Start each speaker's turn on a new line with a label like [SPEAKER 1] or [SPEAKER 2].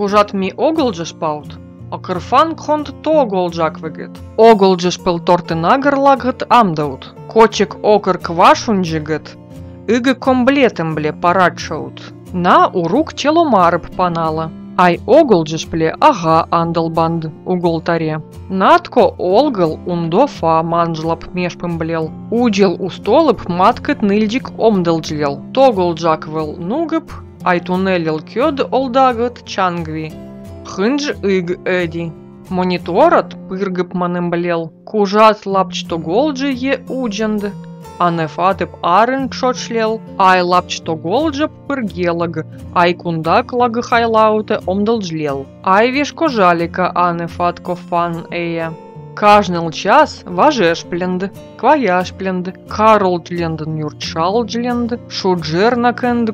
[SPEAKER 1] Кужат ми оголджеш паут, а кырфан конт то оголджак вегет. Оголджеш пел торты нагырлагыт амдаут. Кочек окыр квашунджигет, ыгы комблетем бле парадшаут. На урук челомарып панала. Ай оголджеш пле ага андалбанд уголтаре. Натко олгал ундо фа манжлап мешпым блел. Удел устолып маткет ныльдик омдалджлел. Тоголджаквел нугып, ай туннелил кёд олдагыт чангви. Хынж ыг эди. Мониторат пыргып маным блел. Кужат лапчто голджи е уджанд. А не фатып арын чочлел, ай лапчто голджа пыргелаг, ай кундак лаг хайлауте омдалджлел. Ай вешко жалика, а не фатко фан эя. Кажныл час важеш пленд, кваяш пленд, Карл дленд, нюрчал дленд, шуджер накенд